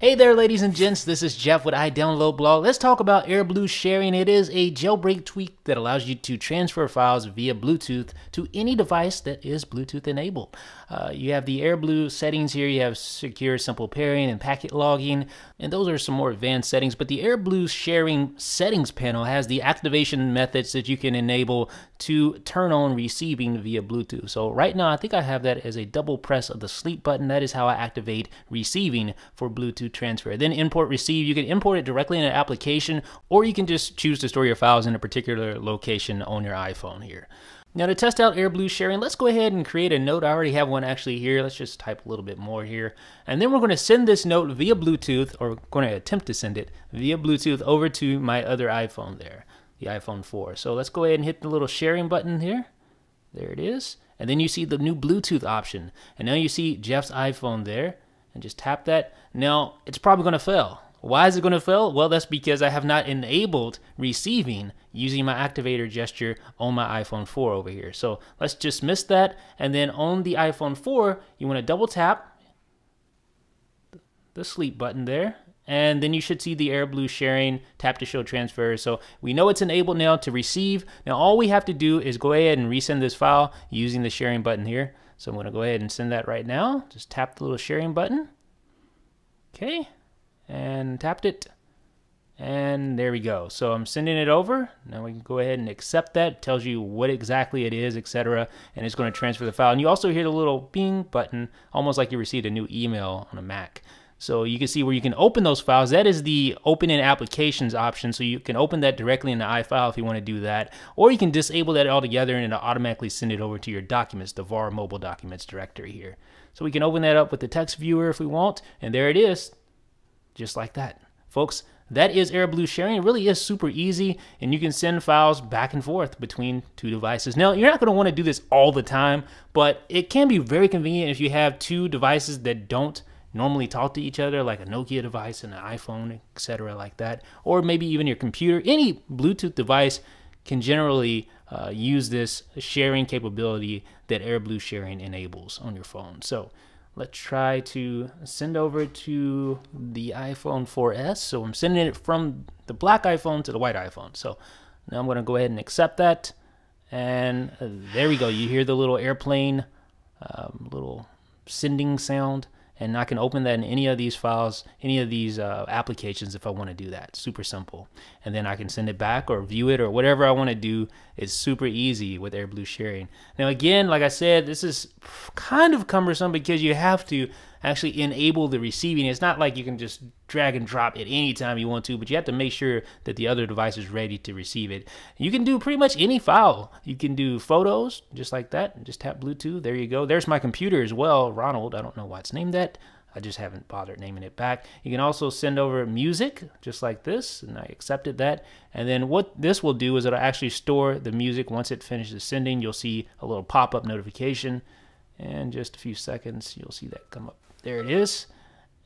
Hey there, ladies and gents. This is Jeff with iDownload Blog. Let's talk about AirBlue sharing. It is a jailbreak tweak that allows you to transfer files via Bluetooth to any device that is Bluetooth enabled. Uh, you have the AirBlue settings here. You have secure, simple pairing and packet logging, and those are some more advanced settings. But the AirBlue sharing settings panel has the activation methods that you can enable to turn on receiving via Bluetooth. So right now, I think I have that as a double press of the sleep button. That is how I activate receiving for Bluetooth transfer. Then import receive. You can import it directly in an application, or you can just choose to store your files in a particular location on your iPhone here. Now to test out AirBlue sharing, let's go ahead and create a note. I already have one actually here. Let's just type a little bit more here. And then we're going to send this note via Bluetooth, or going to attempt to send it via Bluetooth over to my other iPhone there, the iPhone 4. So let's go ahead and hit the little sharing button here. There it is. And then you see the new Bluetooth option. And now you see Jeff's iPhone there. And just tap that. Now, it's probably going to fail. Why is it going to fail? Well, that's because I have not enabled receiving using my activator gesture on my iPhone 4 over here. So let's just miss that. And then on the iPhone 4, you want to double tap the sleep button there. And then you should see the AirBlue sharing, tap to show transfer. So we know it's enabled now to receive. Now all we have to do is go ahead and resend this file using the sharing button here. So I'm going to go ahead and send that right now. Just tap the little sharing button. Okay and tapped it. And there we go. So I'm sending it over. Now we can go ahead and accept that. It tells you what exactly it is, etc. And it's going to transfer the file. And you also hear the little bing button, almost like you received a new email on a Mac. So you can see where you can open those files. That is the open in applications option. So you can open that directly in the iFile if you want to do that. Or you can disable that altogether and it'll automatically send it over to your documents, the VAR mobile documents directory here. So we can open that up with the text viewer if we want. And there it is just like that. Folks, that is AirBlue sharing. It really is super easy, and you can send files back and forth between two devices. Now, you're not going to want to do this all the time, but it can be very convenient if you have two devices that don't normally talk to each other, like a Nokia device and an iPhone, etc., like that, or maybe even your computer. Any Bluetooth device can generally uh, use this sharing capability that AirBlue sharing enables on your phone. So, Let's try to send over to the iPhone 4S. So I'm sending it from the black iPhone to the white iPhone. So now I'm going to go ahead and accept that. And there we go. You hear the little airplane um, little sending sound and I can open that in any of these files, any of these uh, applications if I want to do that. Super simple. And then I can send it back or view it or whatever I want to do. It's super easy with AirBlue sharing. Now, again, like I said, this is kind of cumbersome because you have to actually enable the receiving. It's not like you can just drag and drop at any time you want to, but you have to make sure that the other device is ready to receive it. You can do pretty much any file. You can do photos just like that. Just tap Bluetooth. There you go. There's my computer as well, Ronald. I don't know why it's named that. I just haven't bothered naming it back. You can also send over music just like this, and I accepted that. And then what this will do is it'll actually store the music once it finishes sending. You'll see a little pop-up notification, and just a few seconds you'll see that come up. There it is.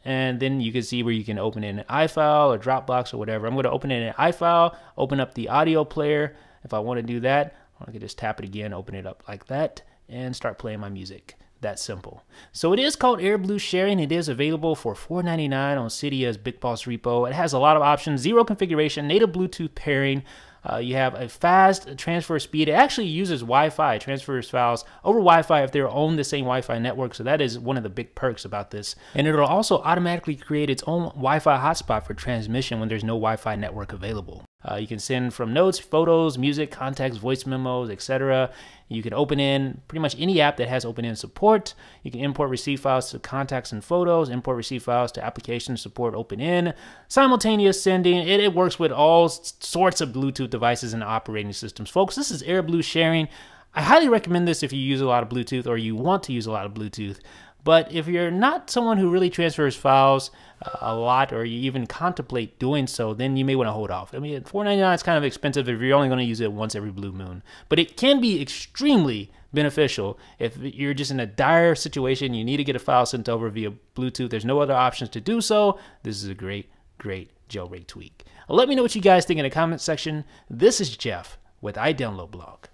And then you can see where you can open it in an iFile or Dropbox or whatever. I'm going to open it in an iFile, open up the audio player. If I want to do that, I can just tap it again, open it up like that, and start playing my music that simple. So it is called AirBlue Sharing. It is available for $4.99 on Cydia's Big Boss repo. It has a lot of options, zero configuration, native Bluetooth pairing. Uh, you have a fast transfer speed. It actually uses Wi-Fi, transfers files over Wi-Fi if they're on the same Wi-Fi network. So that is one of the big perks about this. And it'll also automatically create its own Wi-Fi hotspot for transmission when there's no Wi-Fi network available. Uh, you can send from notes, photos, music, contacts, voice memos, etc. You can open in pretty much any app that has open in support. You can import receive files to contacts and photos, import receive files to application support open in, simultaneous sending. It, it works with all sorts of Bluetooth devices and operating systems. Folks, this is AirBlue sharing. I highly recommend this if you use a lot of Bluetooth or you want to use a lot of Bluetooth. But if you're not someone who really transfers files uh, a lot or you even contemplate doing so, then you may want to hold off. I mean, $4.99 is kind of expensive if you're only going to use it once every blue moon. But it can be extremely beneficial if you're just in a dire situation, you need to get a file sent over via Bluetooth, there's no other options to do so. This is a great, great jailbreak tweak. Let me know what you guys think in the comment section. This is Jeff with iDownload Blog.